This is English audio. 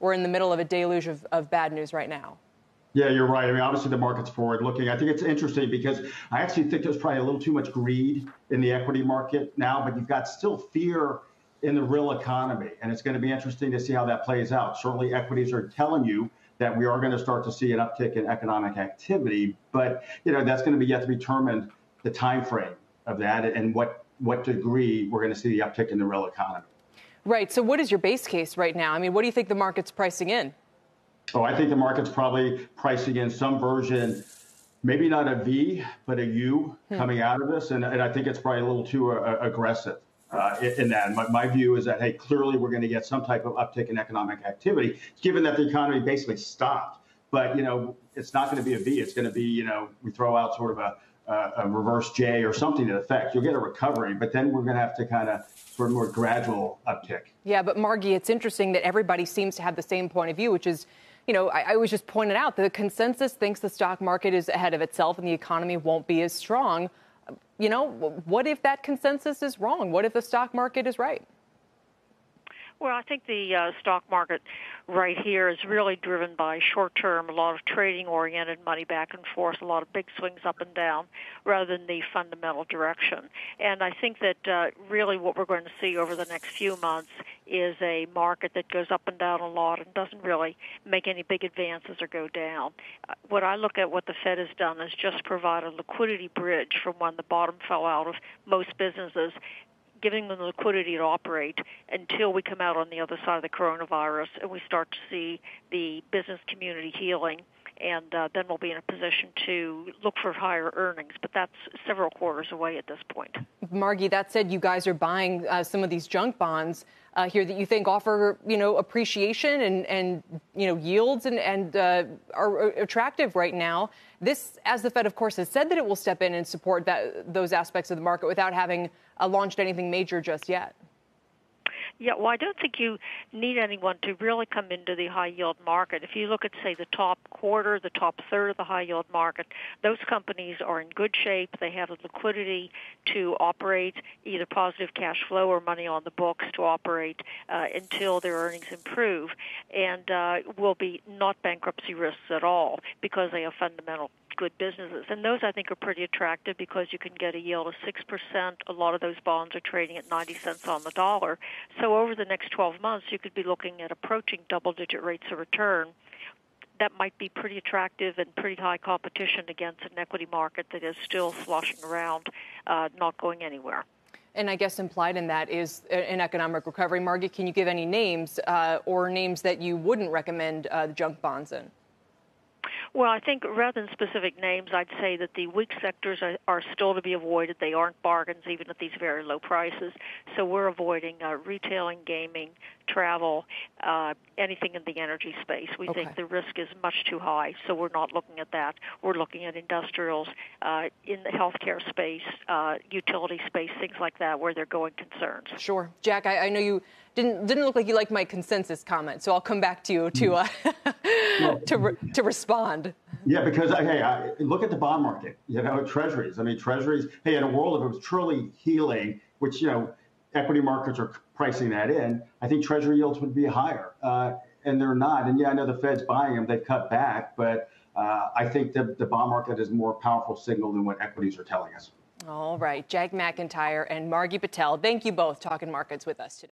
we're in the middle of a deluge of, of bad news right now. Yeah, you're right. I mean, obviously the market's forward looking. I think it's interesting because I actually think there's probably a little too much greed in the equity market now, but you've got still fear in the real economy. And it's going to be interesting to see how that plays out. Certainly equities are telling you that we are going to start to see an uptick in economic activity, but you know, that's going to be yet to be determined the time frame of that and what what degree we're going to see the uptick in the real economy. Right. So what is your base case right now? I mean, what do you think the market's pricing in? Oh, I think the market's probably pricing in some version, maybe not a V, but a U hmm. coming out of this. And, and I think it's probably a little too uh, aggressive. Uh, in that, my, my, view is that hey, clearly we're going to get some type of uptick in economic activity, given that the economy basically stopped. But you know, it's not going to be a V. It's going to be you know we throw out sort of a, a, a reverse J or something to effect. You'll get a recovery, but then we're going to have to kind of for a more gradual uptick. Yeah, but Margie, it's interesting that everybody seems to have the same point of view, which is you know, I, I was just pointed out the consensus thinks the stock market is ahead of itself and the economy won't be as strong. You know, what if that consensus is wrong? What if the stock market is right? Well, I think the uh, stock market right here is really driven by short term, a lot of trading oriented money back and forth, a lot of big swings up and down, rather than the fundamental direction. And I think that uh, really what we're going to see over the next few months is a market that goes up and down a lot and doesn't really make any big advances or go down. Uh, what I look at what the Fed has done is just provide a liquidity bridge from when the bottom fell out of most businesses giving them the liquidity to operate until we come out on the other side of the coronavirus and we start to see the business community healing and uh, then we'll be in a position to look for higher earnings. But that's several quarters away at this point. Margie, that said, you guys are buying uh, some of these junk bonds uh, here that you think offer, you know, appreciation and, and you know, yields and, and uh, are attractive right now. This, as the Fed, of course, has said that it will step in and support that, those aspects of the market without having uh, launched anything major just yet. Yeah, well, I don't think you need anyone to really come into the high yield market. If you look at, say, the top quarter, the top third of the high yield market, those companies are in good shape. They have the liquidity to operate either positive cash flow or money on the books to operate uh, until their earnings improve, and uh, will be not bankruptcy risks at all because they have fundamental good businesses. And those I think are pretty attractive because you can get a yield of 6%. A lot of those bonds are trading at 90 cents on the dollar. So over the next 12 months, you could be looking at approaching double digit rates of return. That might be pretty attractive and pretty high competition against an equity market that is still sloshing around, uh, not going anywhere. And I guess implied in that is an economic recovery. Margie, can you give any names uh, or names that you wouldn't recommend uh, junk bonds in? Well, I think rather than specific names, I'd say that the weak sectors are, are still to be avoided. They aren't bargains even at these very low prices. So we're avoiding uh, retailing, gaming, travel, uh, anything in the energy space. We okay. think the risk is much too high, so we're not looking at that. We're looking at industrials uh, in the healthcare space, uh, utility space, things like that, where they're going concerns. Sure, Jack. I, I know you didn't didn't look like you liked my consensus comment, so I'll come back to you to uh, to re- to respond. Yeah, because hey, I, look at the bond market. You know, treasuries. I mean, treasuries. Hey, in a world if it was truly healing, which you know, equity markets are pricing that in. I think treasury yields would be higher, uh, and they're not. And yeah, I know the Fed's buying them. They've cut back, but uh, I think the, the bond market is a more powerful signal than what equities are telling us. All right, Jack McIntyre and Margie Patel. Thank you both talking markets with us today.